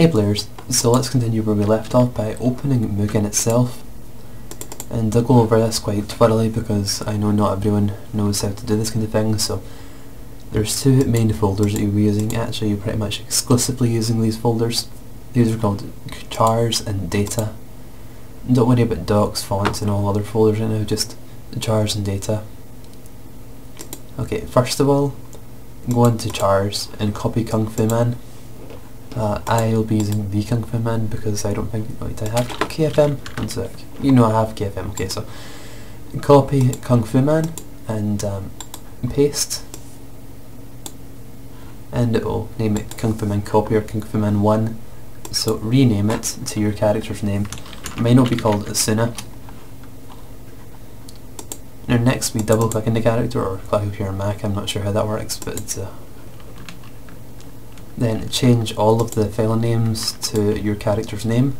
Hey players, so let's continue where we left off by opening Mugen itself and I'll go over this quite thoroughly because I know not everyone knows how to do this kind of thing so there's two main folders that you'll be using, actually you're pretty much exclusively using these folders. These are called chars and data. Don't worry about docs, fonts and all other folders right now, just chars and data. Okay, first of all, go into chars and copy Kung Fu Man uh, I'll be using the Kung Fu Man because I don't think wait, I have KFM. One sec. You know I have KFM. Okay, so copy Kung Fu Man and um, paste, and it will name it Kung Fu Man Copy or Kung Fu Man One. So rename it to your character's name. May not be called Asuna. Now next we double click in the character or click if you're Mac. I'm not sure how that works, but it's uh, then change all of the file names to your character's name.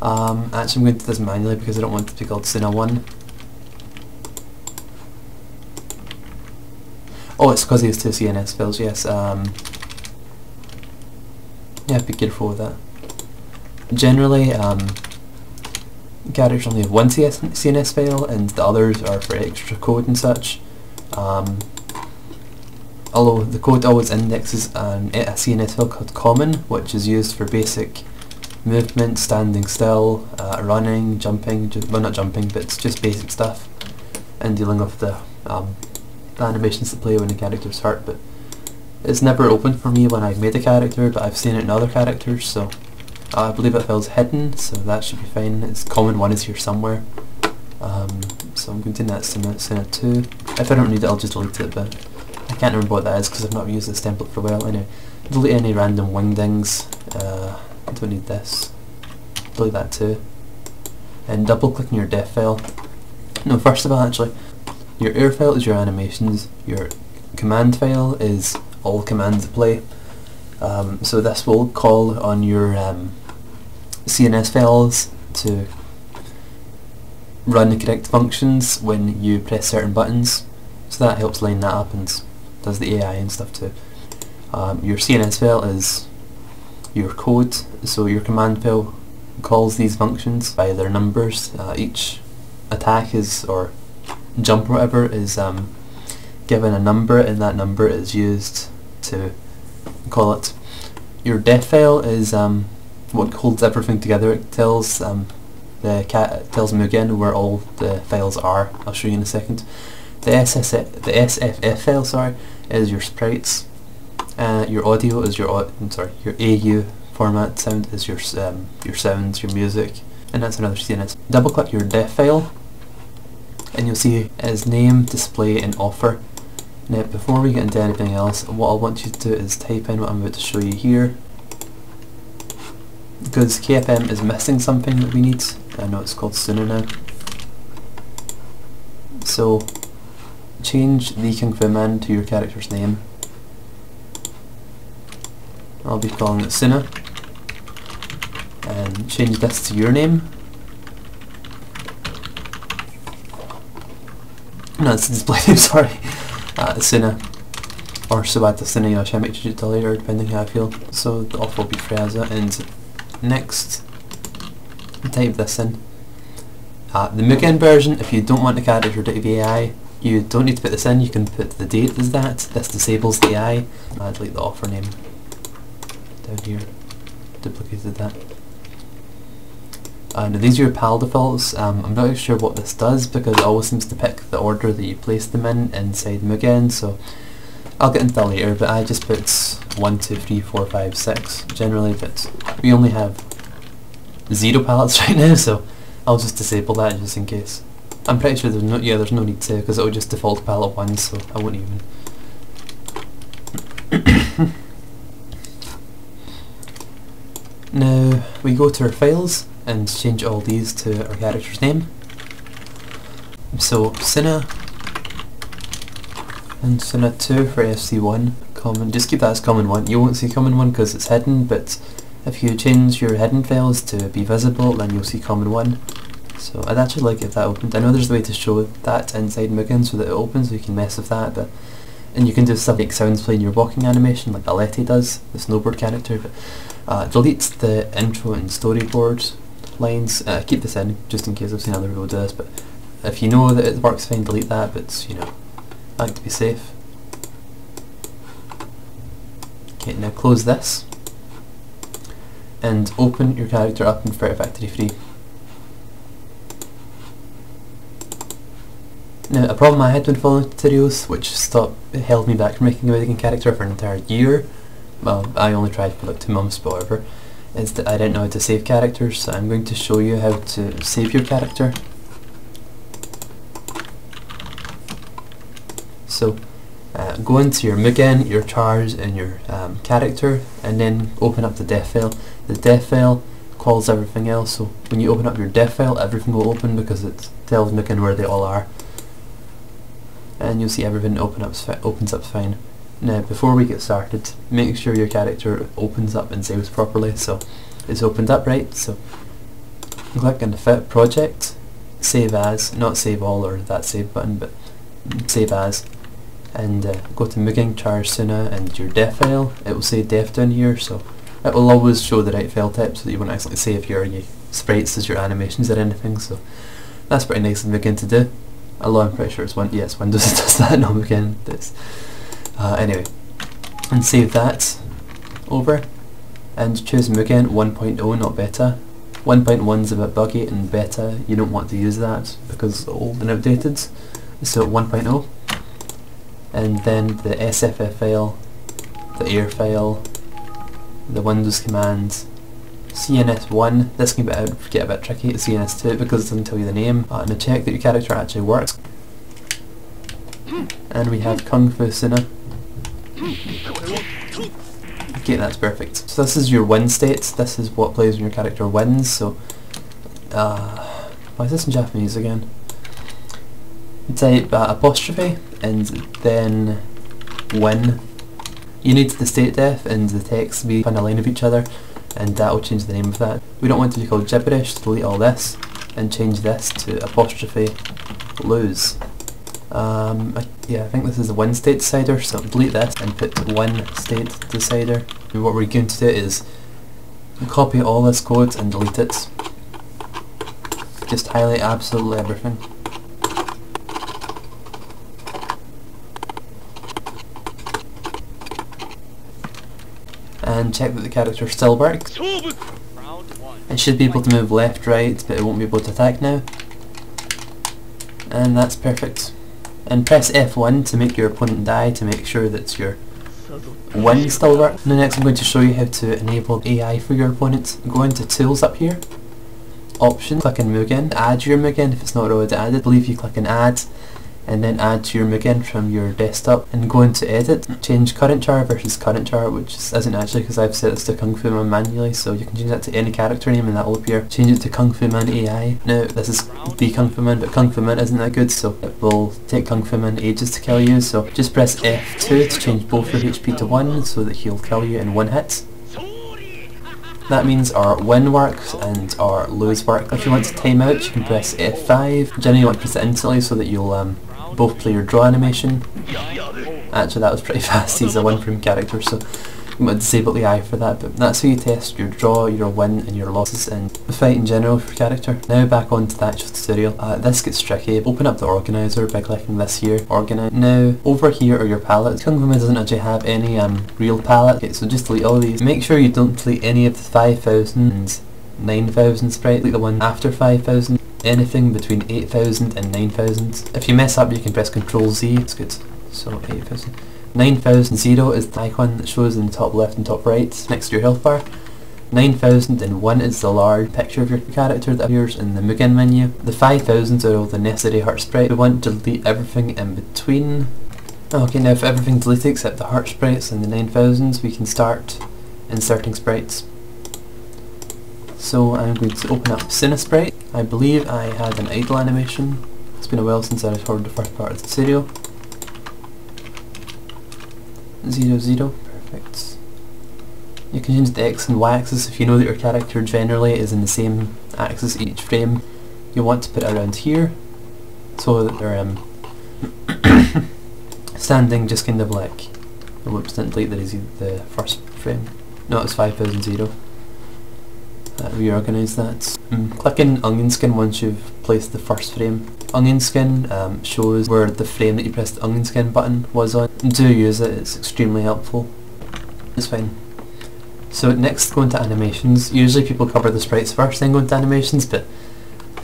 Um, actually I'm going to do this manually because I don't want it to be called Sina1. Oh, it's because he has two CNS files, yes. Um, yeah, be careful with that. Generally, um, characters only have one CS CNS file and the others are for extra code and such. Um, although the code always indexes an, a CNS file called common, which is used for basic movement, standing still, uh, running, jumping, well not jumping, but it's just basic stuff, and dealing with the, um, the animations that play when the character's hurt, but it's never opened for me when I've made a character, but I've seen it in other characters, so I believe that file's hidden, so that should be fine. It's common one is here somewhere. Um, so I'm going to do that Sina 2. If I don't need it I'll just delete it, but I can't remember what that is because I've not used this template for a while. Anyway, delete any random wingdings. Uh, I don't need this. Delete that too. And double click on your def file. No, first of all actually, your air file is your animations, your command file is all commands that play. Um, so this will call on your um, CNS files to run the correct functions when you press certain buttons. So that helps line that up and does the AI and stuff too. Um, your CNS file is your code, so your command file calls these functions by their numbers. Uh, each attack is, or jump or whatever, is um, given a number and that number is used to call it. Your def file is um, what holds everything together. It tells um, the cat tells me again where all the files are. I'll show you in a second. The SSF, the SFF file, sorry, is your sprites. Uh, your audio is your I'm sorry, your AU format sound is your um, your sounds, your music, and that's another CNS. Double click your def file, and you'll see as name, display, and offer. Now, before we get into anything else, what I want you to do is type in what I'm about to show you here because KFM is missing something that we need. I know it's called Sooner now. So change the Kung Fu to your character's name. I'll be calling it Sina. And change this to your name. No, it's display name, sorry. Uh, Sina. Or Subata Sina Yoshimik Jujutsu later, depending how I feel. So the off will be Friaza and next type this in. Uh, the Mugen version, if you don't want to be AI, you don't need to put this in, you can put the date as that. This disables the AI. I'd the offer name down here. Duplicated that. Uh, now these are your PAL defaults. Um, I'm not sure what this does because it always seems to pick the order that you place them in inside Mugen, so I'll get into that later, but I just put 1, 2, 3, 4, 5, 6 generally, but we only have zero palettes right now, so I'll just disable that just in case. I'm pretty sure there's no, yeah, there's no need to, because it'll just default palette 1, so I won't even. now, we go to our files, and change all these to our character's name. So, Sina and Sina 2 for FC1, common, just keep that as common 1. You won't see common 1 because it's hidden, but if you change your hidden files to be visible, then you'll see common 1. So I'd actually like if that opened. I know there's a way to show that inside Mugen so that it opens, so you can mess with that, but And you can do stuff like sounds playing your walking animation like Aleti does, the snowboard character, but uh, delete the intro and storyboard lines. Uh, keep this in just in case I've seen other people do this, but if you know that it works fine, delete that, but you know, I like to be safe. Okay, now close this and open your character up in Fighter Factory 3. Now, a problem I had when following tutorials, which stopped, held me back from making a Widigan character for an entire year, well, I only tried for like two months, but whatever, is that I didn't know how to save characters, so I'm going to show you how to save your character. So, go into your Mugen, your chars, and your um, character, and then open up the dev file. The dev file calls everything else, so when you open up your dev file, everything will open because it tells Mugen where they all are. And you'll see everything open up opens up fine. Now before we get started, make sure your character opens up and saves properly. So it's opened up right, so click on the fit project, save as, not save all or that save button, but save as and uh, go to Mugen Char Suna and your dev file, it will say def down here so it will always show the right file type so that you won't actually save your, your sprites as your animations or anything so that's pretty nice and Mugen to do. Although I'm pretty sure it's one. Yes, Windows does that. No, again, this. Uh, anyway, and save that over, and choose Mugen 1.0, not beta. 1.1 is a bit buggy, and beta you don't want to use that because it's old and outdated. So 1.0, and then the SFF file, the air file, the Windows command, CNS1, this can get a bit, tricky at CNS2 because it doesn't tell you the name, and to check that your character actually works. And we have Kung Fu Suna. Okay, that's perfect. So this is your win state, this is what plays when your character wins, so... Uh, why is this in Japanese again? Type uh, apostrophe, and then win. You need the state def and the text be on a line of each other, and that will change the name of that. We don't want to be called gibberish, delete all this and change this to apostrophe lose. Um, I, yeah, I think this is the win state decider, so delete this and put win state decider. And what we're going to do is copy all this code and delete it. Just highlight absolutely everything. And check that the character still works. It should be able to move left, right, but it won't be able to attack now. And that's perfect. And press F1 to make your opponent die to make sure that your win still works. Now next I'm going to show you how to enable AI for your opponent. Go into Tools up here, Options, click on Mugen, add your Mugen if it's not already added. I believe you click on Add and then add to your Mugen from your desktop and go into edit, change current char versus current char which isn't actually because I've set this to Kung Fu Man manually so you can change that to any character name and that will appear. Change it to Kung Fu Man AI. Now this is the Kung Fu Man but Kung Fu Man isn't that good so it will take Kung Fu Man ages to kill you so just press F2 to change both your HP to 1 so that he'll kill you in one hit. That means our win works and our lose work. If you want to time out you can press F5. Generally you want to press it instantly so that you'll um, both player draw animation. Actually that was pretty fast, he's a one frame character so you might disable the eye for that, but that's how you test your draw, your win and your losses in the fight in general for character. Now back onto the actual tutorial. Uh, this gets tricky. Open up the organizer by clicking this here, organize. Now over here are your palettes. Kung Fu Man doesn't actually have any um, real palette, okay, so just delete all these. Make sure you don't delete any of the 5000 and 9000 sprites, delete the one after 5000 anything between 8000 and 9000. If you mess up you can press Ctrl Z, it's good. So 8000. 9000 zero is the icon that shows in the top left and top right next to your health bar. 9001 is the large picture of your character that appears in the Mugen menu. The 5000s are all the necessary heart sprite. We want to delete everything in between. Okay, now if everything's deleted except the heart sprites and the 9000s, we can start inserting sprites. So I'm going to open up Cinesprite. I believe I had an idle animation. It's been a while since I recorded the first part of the video. Zero zero, perfect. You can change the X and Y axis if you know that your character generally is in the same axis each frame. You want to put it around here so that they're um, Standing just kind of like, whoops, didn't delete the, the first frame. No, it's 5000. Uh, reorganise that. Mm. Click in onion skin once you've placed the first frame. Onion skin um, shows where the frame that you pressed the onion skin button was on. Do use it, it's extremely helpful. It's fine. So next go into animations. Usually people cover the sprites first then go into animations but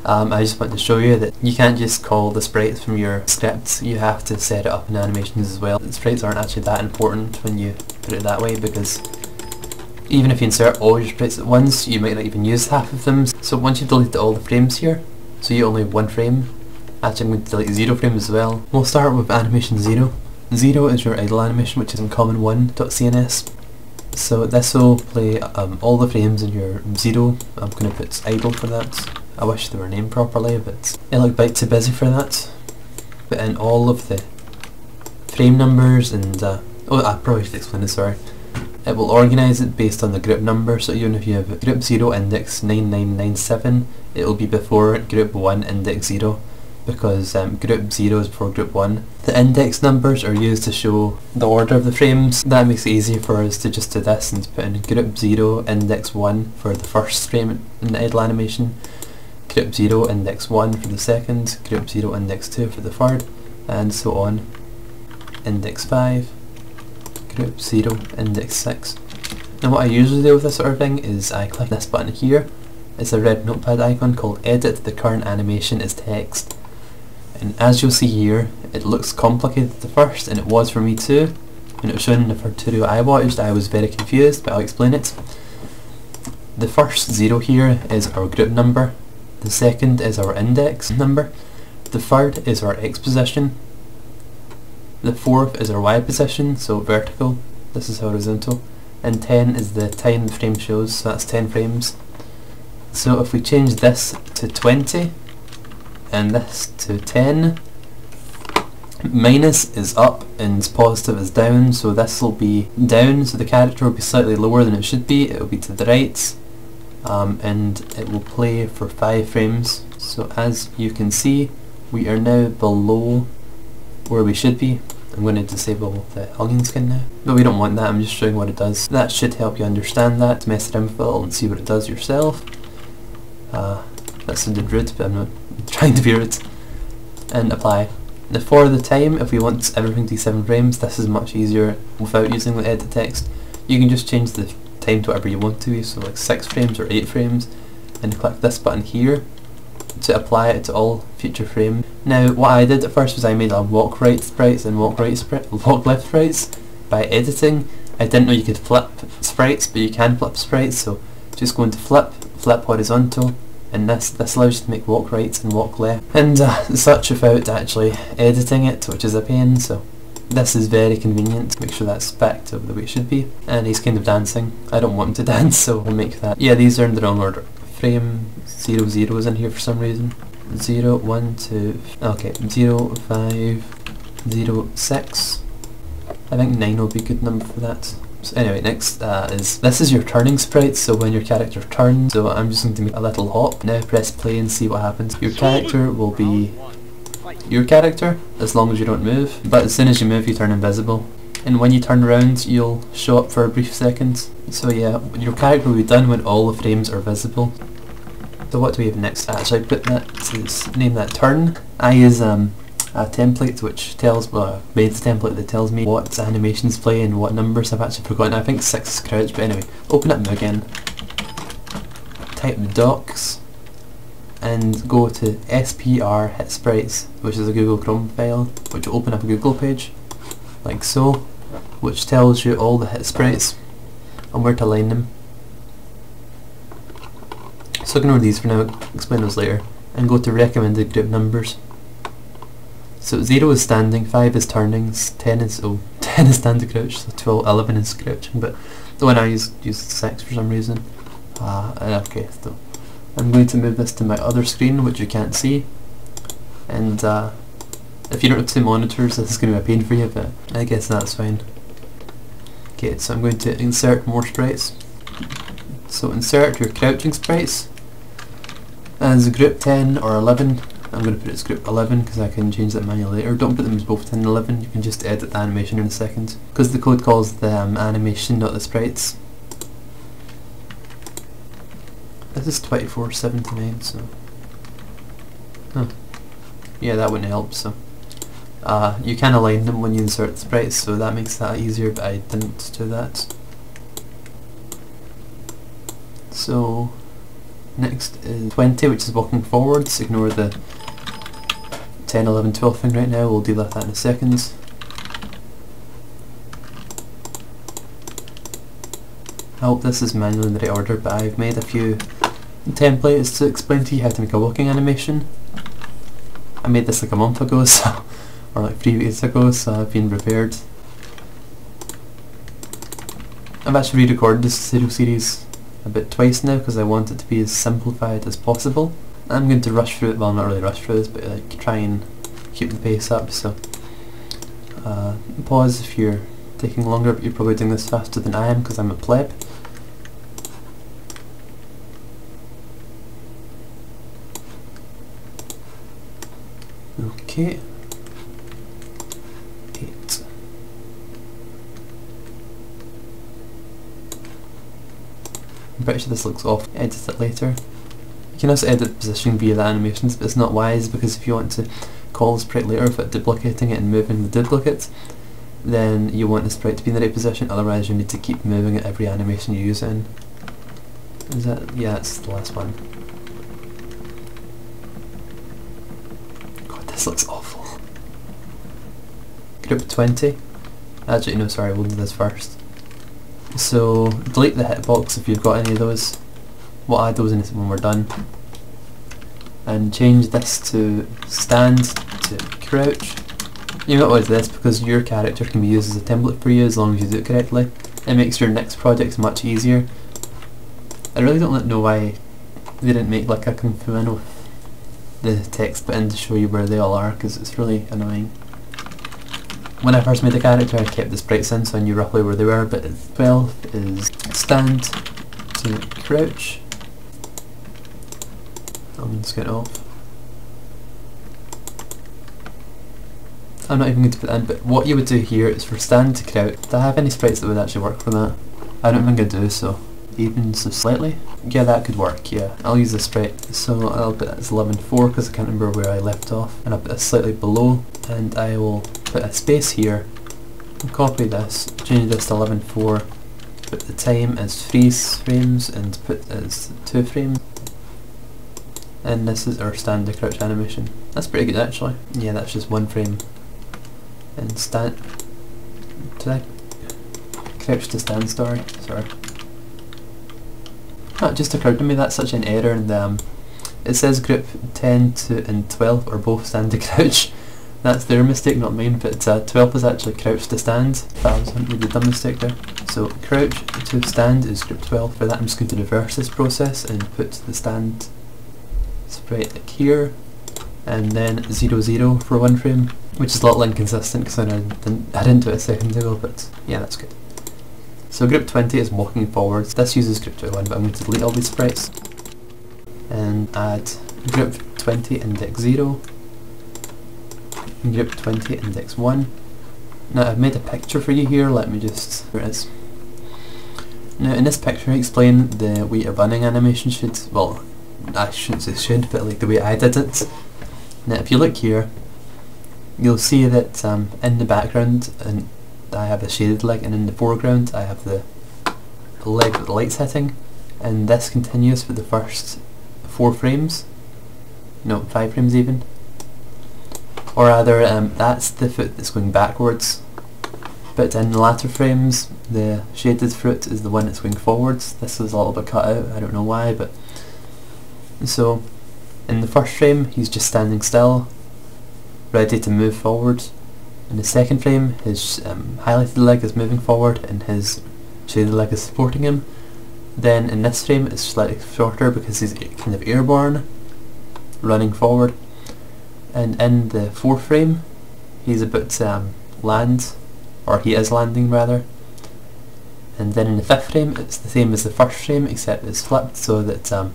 um, I just want to show you that you can't just call the sprites from your scripts, you have to set it up in animations as well. The sprites aren't actually that important when you put it that way because even if you insert all your sprites at once, you might not even use half of them. So once you've deleted all the frames here, so you only have one frame, actually I'm going to delete zero frame as well. We'll start with animation zero. Zero is your idle animation, which is in common1.cns. So this will play um, all the frames in your zero. I'm going to put idle for that. I wish they were named properly, but it looked a bit too busy for that. But in all of the frame numbers and, uh, oh I probably should explain this, sorry. It will organise it based on the group number, so even if you have group 0 index 9997, it will be before group 1 index 0 because um, group 0 is before group 1. The index numbers are used to show the order of the frames. That makes it easier for us to just do this and put in group 0 index 1 for the first frame in the idle animation, group 0 index 1 for the second, group 0 index 2 for the third, and so on. Index 5, group 0, index 6. Now what I usually do with this sort of thing is I click this button here, it's a red notepad icon called edit the current animation as text. And as you'll see here it looks complicated at first and it was for me too. When it was shown in the tutorial I watched. I was very confused but I'll explain it. The first zero here is our group number. The second is our index number. The third is our x position the fourth is our y position so vertical this is horizontal and 10 is the time the frame shows so that's 10 frames. So if we change this to 20 and this to 10 minus is up and positive is down so this will be down so the character will be slightly lower than it should be it will be to the right um, and it will play for 5 frames. So as you can see we are now below where we should be I'm going to disable the onion skin now. But we don't want that I'm just showing what it does. That should help you understand that. Mess it and see what it does yourself. Uh, that sounded rude but I'm not trying to be rude, and apply. Now for the time, if we want everything to be 7 frames, this is much easier without using the edit text. You can just change the time to whatever you want to, so like 6 frames or 8 frames, and click this button here to apply it to all future frames. Now what I did at first was I made a walk right sprites and walk right walk left sprites by editing. I didn't know you could flip sprites, but you can flip sprites, so just go into flip, flip horizontal, and this this allows you to make walk right and walk left. And uh, such without actually editing it which is a pain so this is very convenient make sure that's backed up the way it should be. And he's kind of dancing. I don't want him to dance so I'll make that. Yeah these are in the wrong order. Frame 0 0 is in here for some reason 0 1 2 okay 0 5 0 6 I think 9 will be a good number for that so anyway, next uh, is, this is your turning sprite, so when your character turns, so I'm just going to make a little hop. Now press play and see what happens. Your character will be your character, as long as you don't move, but as soon as you move you turn invisible. And when you turn around, you'll show up for a brief second. So yeah, your character will be done when all the frames are visible. So what do we have next? Actually, put that name that turn. I use um, a template which tells, well, I made the template that tells me what animations play and what numbers I've actually forgotten. I think 6 is crouch, but anyway, open it again, type docs, and go to spr hit sprites, which is a Google Chrome file, which will open up a Google page, like so, which tells you all the hit sprites and where to line them. So ignore these for now, explain those later, and go to recommended group numbers. So 0 is standing, 5 is turning, 10 is, oh, 10 is standing crouch, so 12, 11 is crouching, but the one I used, used 6 for some reason. Uh, okay, so I'm going to move this to my other screen, which you can't see, and uh, if you don't have two monitors, this is going to be a pain for you, but I guess that's fine. Okay, so I'm going to insert more sprites. So insert your crouching sprites as group 10 or 11 I'm going to put it as group 11 because I can change that manually later. Don't put them as both 10 and 11, you can just edit the animation in a second. Because the code calls the um, animation, not the sprites. This is 2479, so... Huh. Yeah, that wouldn't help, so... Uh, you can align them when you insert sprites, so that makes that easier, but I didn't do that. So, next is 20, which is walking forwards. Ignore the 10, 11, 12 thing right now, we'll deal with that in a second. I hope this is manually in the right order, but I've made a few templates to explain to you how to make a walking animation. I made this like a month ago, so or like three weeks ago, so I've been prepared. I've actually re-recorded this serial series a bit twice now because I want it to be as simplified as possible. I'm going to rush through it, well not really rush through this, but like try and keep the pace up, so uh, pause if you're taking longer, but you're probably doing this faster than I am because I'm a pleb. Okay. I'm pretty sure this looks off. Edit it later. You can also edit the position via the animations, but it's not wise because if you want to call the sprite later without duplicating it and moving the duplicate, then you want the sprite to be in the right position, otherwise you need to keep moving it every animation you use in. Is that? Yeah, that's the last one. God, this looks awful. Group 20. Actually, no, sorry, we'll do this first. So delete the hitbox if you've got any of those. We'll add those in when we're done. And change this to stand to crouch. You know what this because your character can be used as a template for you as long as you do it correctly. It makes your next project much easier. I really don't know why they didn't make like a Kung Fu in with the text button to show you where they all are because it's really annoying. When I first made the character I kept the sprites in so I knew roughly where they were, but 12 is stand to crouch. I'm just get off. I'm not even going to put that in, but what you would do here is for stand to crouch. Do I have any sprites that would actually work for that? I don't think I do, so even so slightly. Yeah, that could work, yeah. I'll use the sprite. So I'll put that as 11.4 because I can't remember where I left off. And I'll put it slightly below, and I will put a space here, copy this, change this to 11.4, put the time as 3 frames and put as 2 frames. And this is our standard crouch animation. That's pretty good actually. Yeah, that's just one frame. And stand... Did I... Crouch to stand, story? Sorry. Oh, just occurred to me that's such an error in the... Um, it says group 10 to and 12 are both stand to crouch. That's their mistake, not mine, but uh, 12 is actually crouch to stand. That was a really dumb mistake there. So crouch to stand is group 12. For that I'm just going to reverse this process and put the stand sprite like here, and then 0, 0 for one frame, which is a little inconsistent because I didn't, I didn't do it a second ago, but yeah, that's good. So group 20 is walking forwards. This uses group 21, but I'm going to delete all these sprites and add group 20 index 0 group 20 index 1. Now I've made a picture for you here, let me just, here it is. Now in this picture I explain the way a running animation should, well I shouldn't say should, but like the way I did it. Now if you look here, you'll see that um, in the background and I have a shaded leg and in the foreground I have the leg with the lights hitting and this continues for the first four frames, no five frames even or rather um, that's the foot that's going backwards. But in the latter frames the shaded foot is the one that's going forwards. This is a little bit cut out. I don't know why but so in the first frame he's just standing still ready to move forward. In the second frame his um, highlighted leg is moving forward and his shaded leg is supporting him. Then in this frame it's slightly shorter because he's kind of airborne running forward and in the fourth frame he's about to um, land or he is landing rather and then in the fifth frame it's the same as the first frame except it's flipped so that um,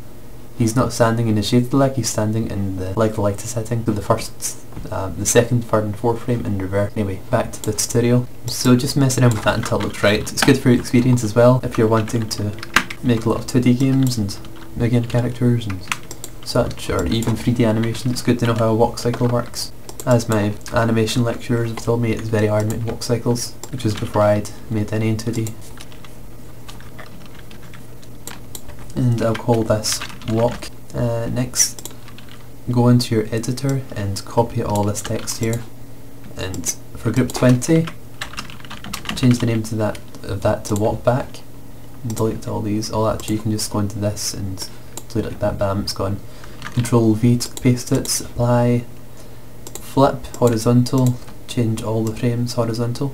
He's not standing in the shaded leg, he's standing in the leg lighter setting. So the first, um, the second, third and fourth frame in reverse. Anyway, back to the tutorial. So just messing around with that until it looks right. It's good for your experience as well if you're wanting to make a lot of 2D games and again characters and such, or even 3D animation. It's good to know how a walk cycle works. As my animation lecturers have told me, it's very hard making walk cycles, which was before I'd made any in 2D. And I'll call this walk. Uh, next, go into your editor and copy all this text here. And for group 20, change the name to that of that to walk back. And delete all these. All actually you can just go into this and delete like that, bam, it's gone. Control V to paste it, apply, flip, horizontal, change all the frames horizontal.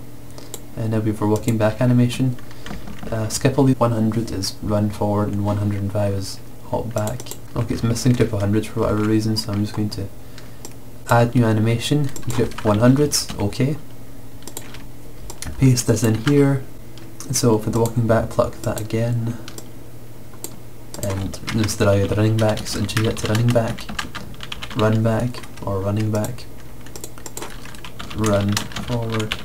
And now we have our walking back animation. Uh, skip all the 100 is run forward and 105 is hop back. Okay, it's missing grip 100 for whatever reason, so I'm just going to add new animation, grip 100s, okay. Paste this in here. So for the walking back, pluck that again. And instead of the running back, so change it to running back, run back, or running back, run forward.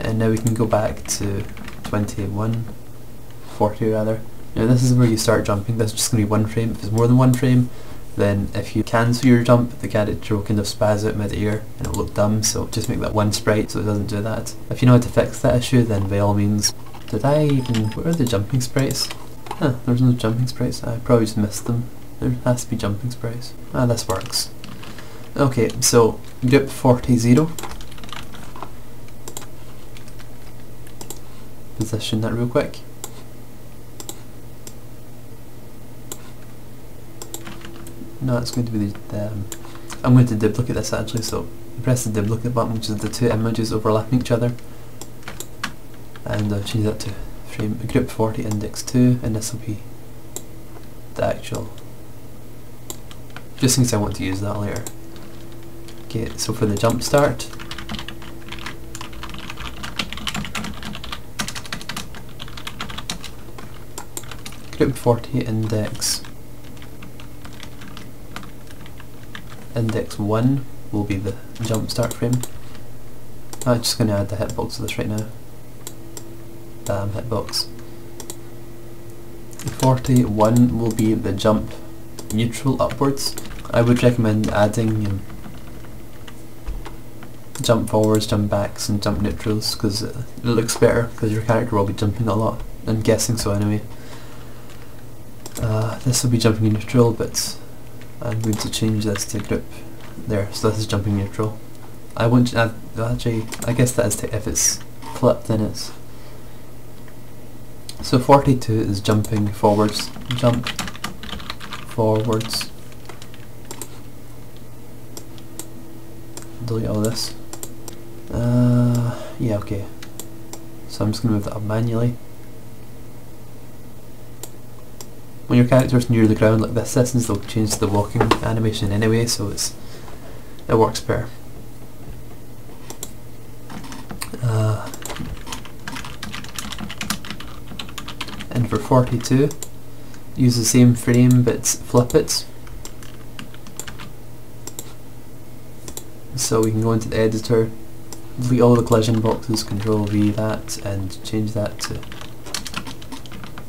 And now we can go back to 21, 40 rather. Now this is where you start jumping, this is just going to be one frame. If it's more than one frame, then if you cancel your jump, the character will kind of spaz out mid-air and it'll look dumb, so just make that one sprite so it doesn't do that. If you know how to fix that issue, then by all means. Did I even... where are the jumping sprites? Huh, there's no jumping sprites. I probably just missed them. There has to be jumping sprites. Ah, this works. Okay, so grip 40 0. Position that real quick. No, it's going to be the, um, I'm going to duplicate this actually, so press the duplicate button, which is the two images overlapping each other, and change that to group 40 index 2, and this will be the actual, just in case I want to use that later. Okay, so for the jump start, group 40 index index 1 will be the jump start frame. I'm just going to add the hitbox to this right now. Bam, hitbox. 41 will be the jump neutral upwards. I would recommend adding um, jump forwards, jump backs and jump neutrals because it looks better because your character will be jumping a lot. I'm guessing so anyway. Uh, this will be jumping neutral but I'm going to change this to grip there, so this is jumping neutral. I want to add, actually, I guess that is to, if it's flipped then it's so 42 is jumping forwards, jump forwards. Delete all this. Uh, yeah, okay. So I'm just going to move that up manually. when your character's near the ground like this distance they'll change the walking animation anyway so it's it works better. Uh, for 42 use the same frame but flip it so we can go into the editor delete all the collision boxes, control V that and change that to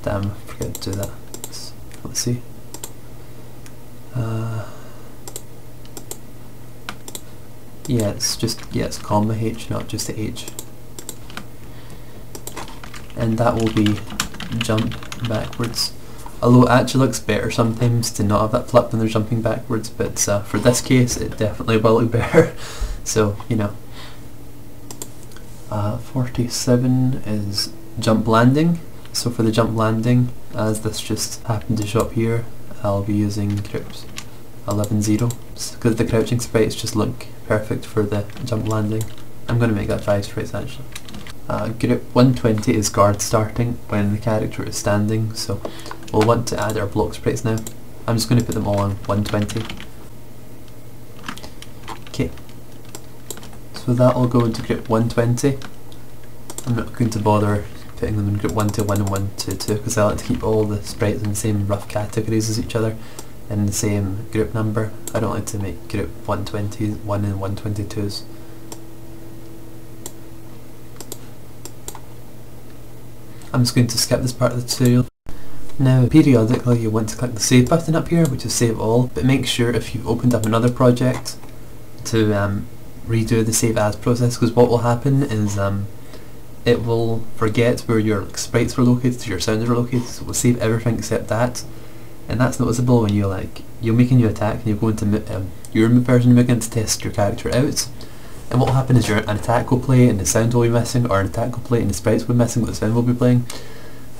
damn, forget to do that let's see. Uh, yeah, it's just, yeah, it's comma H, not just the H. And that will be jump backwards. Although it actually looks better sometimes to not have that flip when they're jumping backwards, but uh, for this case it definitely will look better. so, you know. Uh, 47 is jump landing. So for the jump landing, as this just happened to show up here, I'll be using Crypt 11.0 because the crouching sprites just look perfect for the jump landing. I'm going to make that 5 sprites actually. Uh, group 120 is guard starting when the character is standing, so we'll want to add our block sprites now. I'm just going to put them all on 120. Okay, so that'll go into group 120. I'm not going to bother putting them in group 1 to 1 and 1 to 2 because I like to keep all the sprites in the same rough categories as each other in the same group number. I don't like to make group 120, 1 and 122s. I'm just going to skip this part of the tutorial. Now, periodically you want to click the save button up here, which is save all, but make sure if you've opened up another project to um, redo the save as process, because what will happen is um, it will forget where your like, sprites were located, your sounds were located, so it will save everything except that. And that's noticeable when you like, you'll make a new attack and you go into um, your version of Mugen to test your character out. And what will happen is your an attack will play and the sound will be missing, or an attack will play and the sprites will be missing, but the sound will be playing.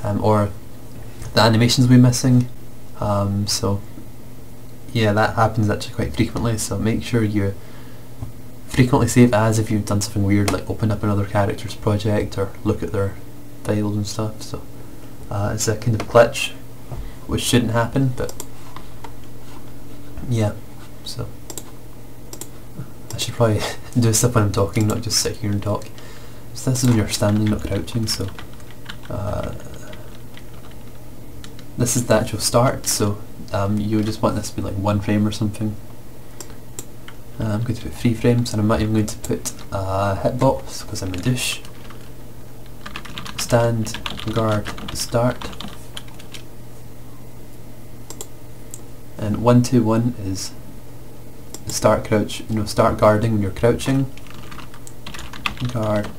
Um, or the animations will be missing. Um, so yeah, that happens actually quite frequently, so make sure you frequently save as if you've done something weird like open up another character's project or look at their files and stuff. So uh, it's a kind of glitch which shouldn't happen, but yeah, so I should probably do stuff when I'm talking, not just sit here and talk. So this is when you're standing, not crouching, so uh, this is the actual start, so um, you just want this to be like one frame or something. Uh, I'm going to put three frames and I'm not even going to put a hitbox because I'm a douche. Stand, guard, start. And 121 is start crouch, you know, start guarding when you're crouching. Guard,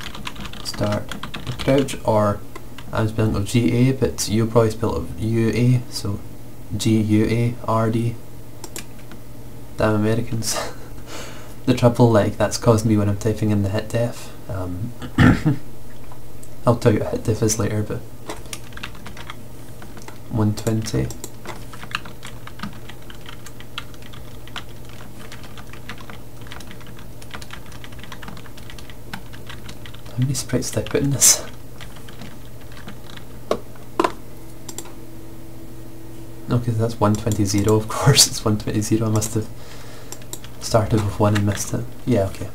start, crouch, or I'm spelling of GA, but you'll probably spell it of UA, so G-U-A-R-D. Damn Americans. the trouble like that's caused me when I'm typing in the hit def. Um, I'll tell you what hit def is later, but 120. How many sprites did I put in this? Okay, that's 120 of course, it's 120 I must have started with one and missed it. Yeah, okay.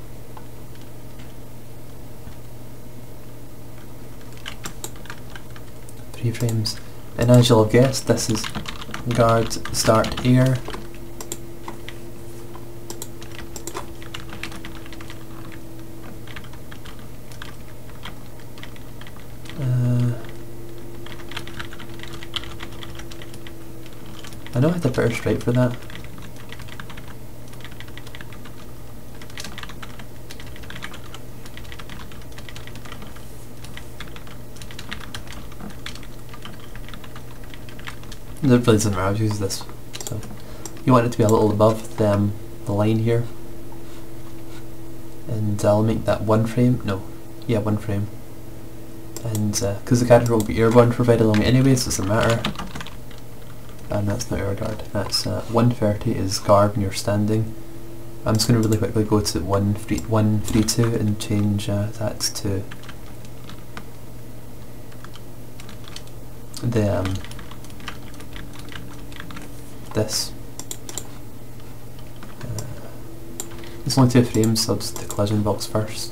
Three frames. And as you'll have guessed, this is guard start air. Uh, Straight for that. It really doesn't matter, I've used this. So you want it to be a little above the, um, the line here. And I'll make that one frame, no, yeah one frame. And because uh, the character will be airborne for very long anyway, so it doesn't matter. And that's not air guard, that's uh, 130 is guard when you're standing. I'm just going to really quickly go to 132 and change uh, that to the um, this. Uh, it's only two frames, so I'll just the collision box first.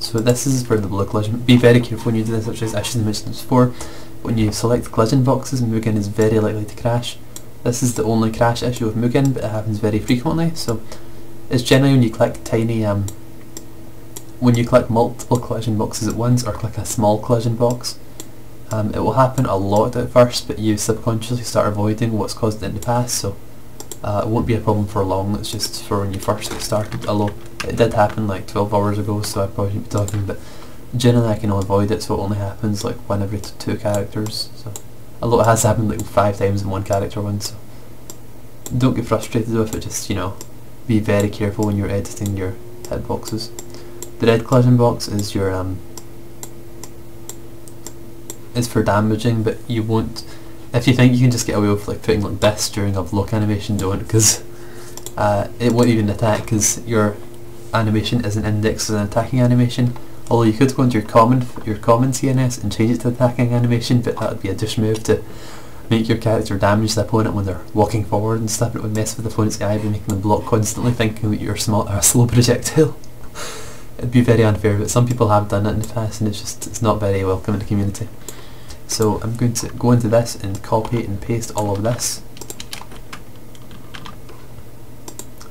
So this is for the blue collision. Be very careful when you do this, which I should have mentioned this before. When you select collision boxes, Mugen is very likely to crash. This is the only crash issue with Mugen, but it happens very frequently. So it's generally when you click tiny, um, when you click multiple collision boxes at once, or click a small collision box, um, it will happen a lot at first, but you subconsciously start avoiding what's caused it in the past, so uh, it won't be a problem for long, it's just for when you first get started, although it did happen like 12 hours ago, so I probably shouldn't be talking, but generally I can avoid it, so it only happens like one every two characters, so although it has happened like five times in one character once, so don't get frustrated with it, just, you know, be very careful when you're editing your hitboxes. The red collision box is your um, is for damaging, but you won't. If you think you can just get away with like putting like this during a block animation, don't because uh, it won't even attack because your animation isn't indexed as an attacking animation. Although you could go into your common your common CNS and change it to attacking animation, but that would be a dish move to make your character damage the opponent when they're walking forward and stuff. It would mess with the opponent's eye by making them block constantly, thinking that you're small, a slow projectile. It'd be very unfair, but some people have done it in the past, and it's just it's not very welcome in the community. So I'm going to go into this and copy and paste all of this.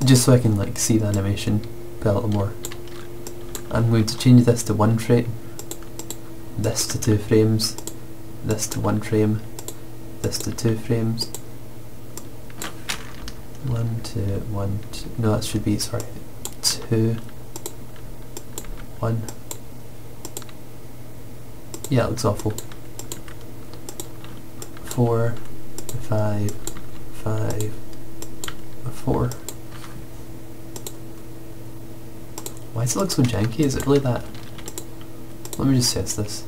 just so I can like see the animation a little more. I'm going to change this to one frame, this to two frames, this to one frame, this to two frames, one to one, two, no that should be, sorry, two, one, yeah it looks awful, four, five, five, four, Why does it look so janky? Is it really that? Let me just test this.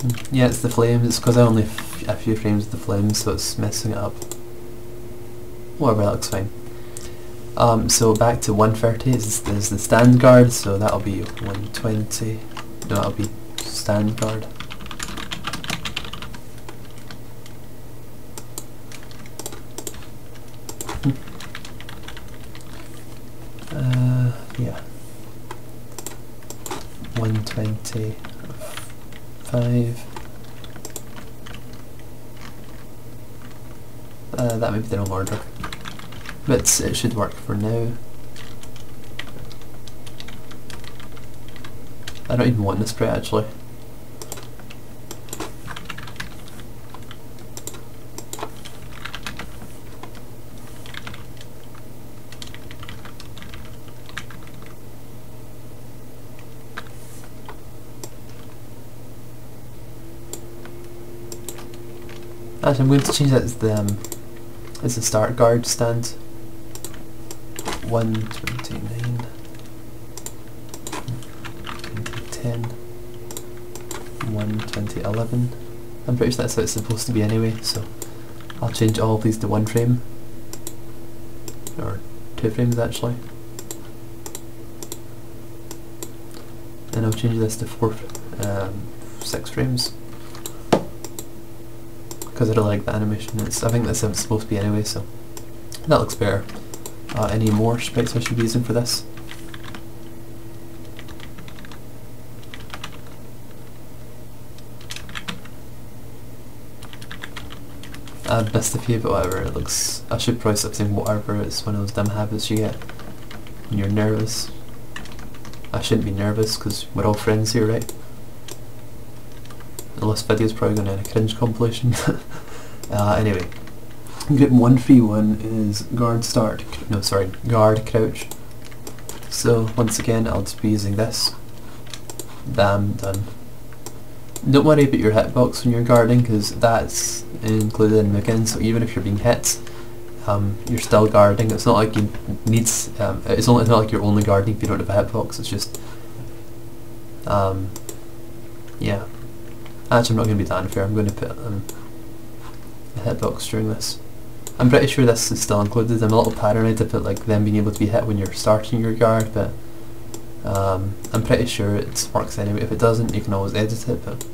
Hmm. Yeah, it's the flames. It's because I only a few frames of the flames, so it's messing it up. Whatever, that looks fine. Um, so back to 130 is, is the stand guard, so that'll be 120. No, that'll be stand guard. Uh, yeah. 125. Order. But it should work for now. I don't even want this spray actually. Actually, I'm going to change that to the um, as the start guard stand. One twenty nine. Ten. One twenty eleven. I'm pretty sure that's how it's supposed to be anyway, so I'll change all of these to one frame. Or two frames actually. And I'll change this to four, um, six frames because I don't like the animation. It's, I think that's how it's supposed to be anyway, so that looks better. Uh, any more sprites I should be using for this? I missed a few, but whatever, it looks... I should probably stop saying whatever, it's one of those dumb habits you get when you're nervous. I shouldn't be nervous, because we're all friends here, right? This video's probably going to end a cringe compilation. uh, anyway, group 131 is guard start, no sorry, guard crouch. So once again I'll just be using this. Bam, done. Don't worry about your hitbox when you're guarding because that's included in Mugen, so even if you're being hit, um, you're still guarding. It's not like you need. Um, it's, only, it's not like you're only guarding if you don't have a hitbox. It's just, um, yeah. Actually, I'm not going to be that unfair. I'm going to put um, a hitbox during this. I'm pretty sure this is still included. I'm a little paranoid put like them being able to be hit when you're starting your guard, but um, I'm pretty sure it works anyway. If it doesn't, you can always edit it, but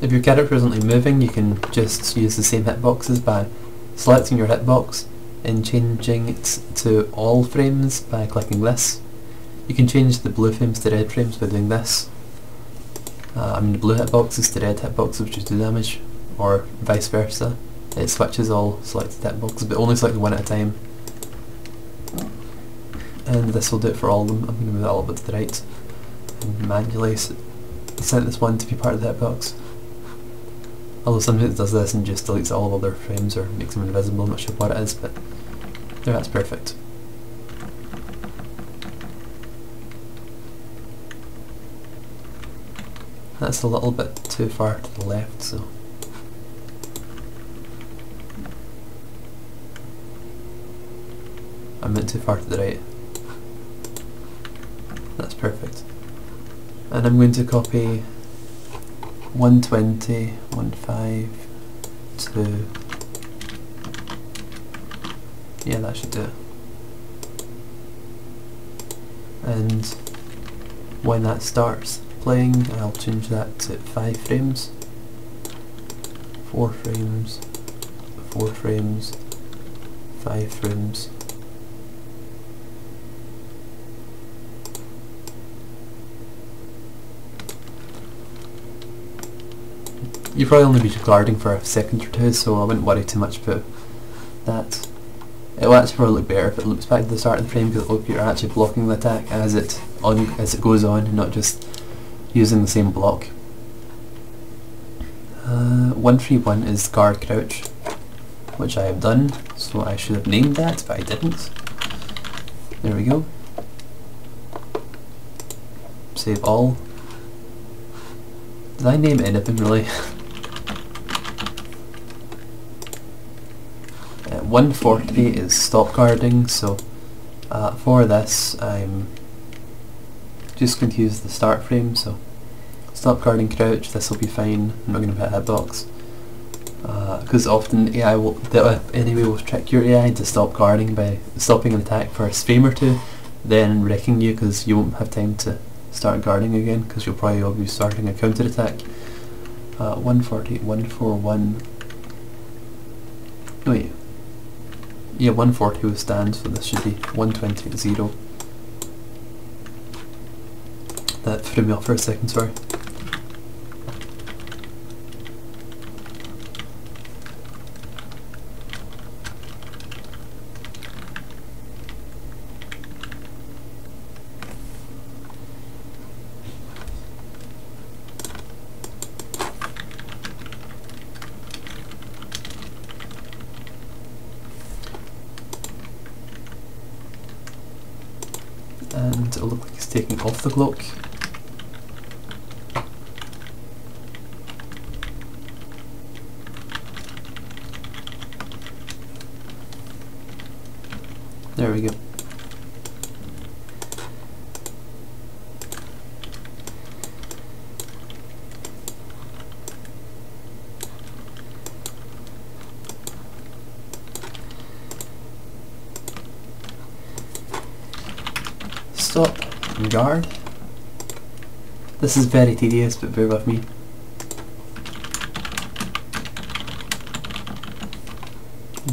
If your character isn't moving, you can just use the same hitboxes by selecting your hitbox and changing it to all frames by clicking this. You can change the blue frames to red frames by doing this. Uh, I mean the blue hitboxes to red hitboxes which do damage, or vice versa. It switches all selected hitboxes, but only select one at a time. And this will do it for all of them. I'm going to move that a little bit to the right and manually set this one to be part of the hitbox. Although sometimes it does this and just deletes all of other frames or makes them invisible, I'm not sure what it is, but there, that's perfect. That's a little bit too far to the left, so... I meant too far to the right. That's perfect. And I'm going to copy 120, 15, 2. Yeah, that should do it. And when that starts playing, I'll change that to 5 frames, 4 frames, 4 frames, 5 frames, you probably only be guarding for a second or two, so I wouldn't worry too much about that. It'll actually probably look better if it looks back to the start of the frame because look you're actually blocking the attack as it on as it goes on, not just using the same block. Uh, 131 is guard crouch, which I have done, so I should have named that, but I didn't. There we go. Save all. Did I name anything really? uh, 140 is stop guarding, so uh, for this I'm just going to use the start frame, so stop guarding crouch, this will be fine, I'm not going to put a hitbox. Because uh, often AI will, the enemy will trick your AI to stop guarding by stopping an attack for a frame or two, then wrecking you because you won't have time to start guarding again because you'll probably be starting a counter attack. Uh, 140, 141. Oh yeah. Yeah, 140 was stand, so this should be 120 0. That threw me off for a second, sorry. and it'll look like it's taking off the clock. There we go. stop and guard. This is very tedious, but bear with me.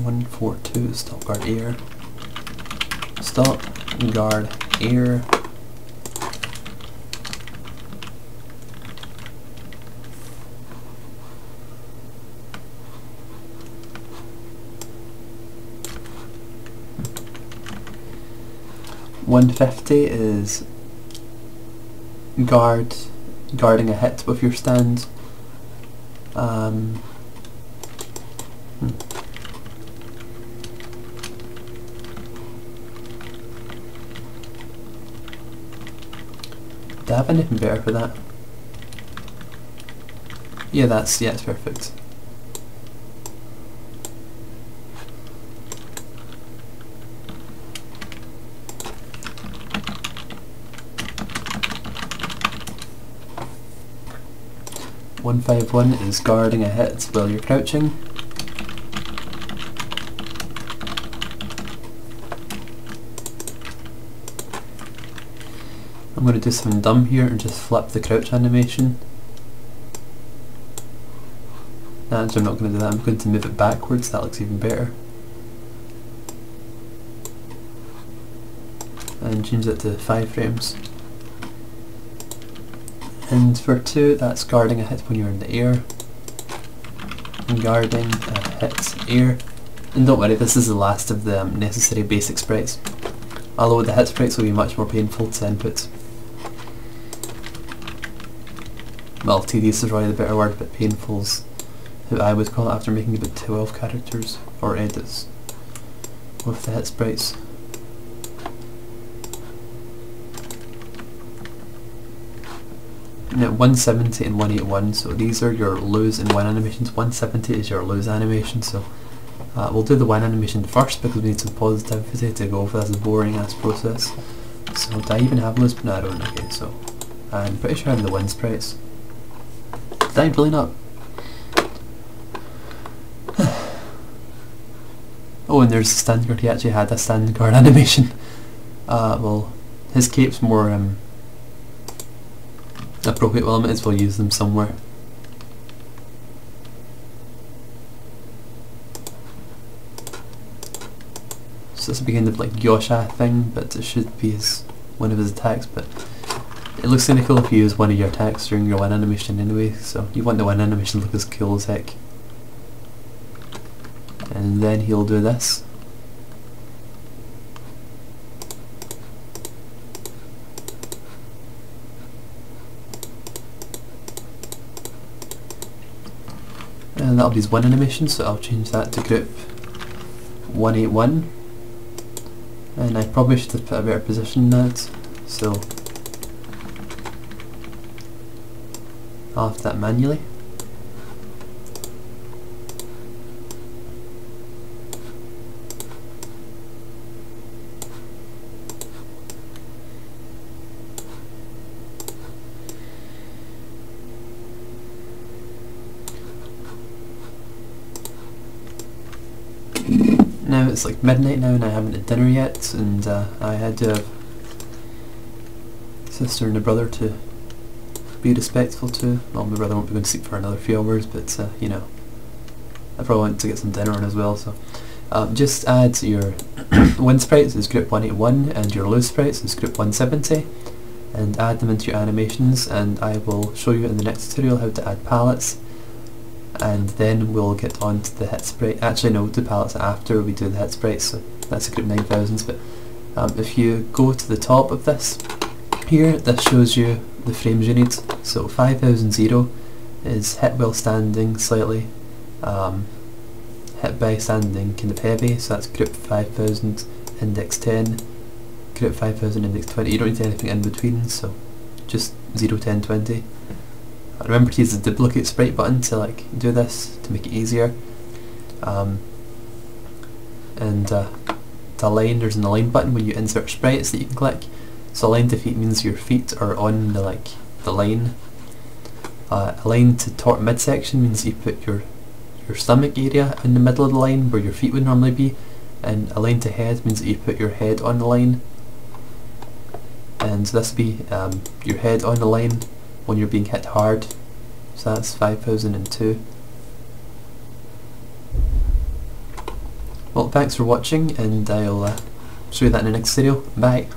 One, four, two, stop guard air. Stop, guard, air. One fifty is guard guarding a hit with your stand. Um, hmm. Do I have anything better for that? Yeah, that's yeah, it's perfect. One five one is guarding a hit while you're crouching. I'm going to do something dumb here and just flip the crouch animation. And I'm not going to do that, I'm going to move it backwards, that looks even better. And change it to 5 frames. And for 2, that's guarding a hit when you're in the air. And guarding a hit air. And don't worry, this is the last of the um, necessary basic sprites. Although the hit sprites will be much more painful to input. well, tedious is probably the better word, but painful's who I would call it after making about 12 characters or edits with the hit sprites. Now 170 and 181, so these are your lose and win animations. 170 is your lose animation, so uh, we'll do the win animation first because we need some positivity to go for this boring ass process. So do I even have lose? No I don't, okay, so I'm pretty sure I'm the win sprites. Did I really not? oh, and there's the stand guard. He actually had a stand guard animation. Uh, well, his cape's more um, appropriate. Well, I might as well use them somewhere. So this will be kind of like Yosha thing, but it should be his one of his attacks. But it looks cool if you use one of your attacks during your one animation anyway, so you want the one animation to look as cool as heck. And then he'll do this. That'll be one animation, so I'll change that to group 181 and I probably should have put a better position than that so I'll have that manually now it's like midnight now and I haven't had dinner yet and uh, I had a sister and a brother to be respectful to. Well my brother won't be going to sleep for another few hours but uh, you know I probably want to get some dinner on as well so um, just add your wind sprites as group 181 and your loose sprites as group 170 and add them into your animations and I will show you in the next tutorial how to add palettes and then we'll get on to the hit sprite. Actually no, do palettes after we do the hit sprite, so that's a group 9000s, but um, if you go to the top of this, here this shows you the frames you need. So 5000 is hit while standing slightly, um, hit by standing kind of heavy, so that's group 5000 index 10, group 5000 index 20, you don't need anything in between, so just 0, 10, 20 remember to use the duplicate sprite button to like do this to make it easier. Um, and uh, to align, there's an align button when you insert sprites that you can click. So align to feet means your feet are on the like the line. Uh, align to top midsection means you put your your stomach area in the middle of the line where your feet would normally be, and align to head means that you put your head on the line. And this be um, your head on the line when you're being hit hard. So that's 5002. Well, thanks for watching and I'll uh, show you that in the next video. Bye!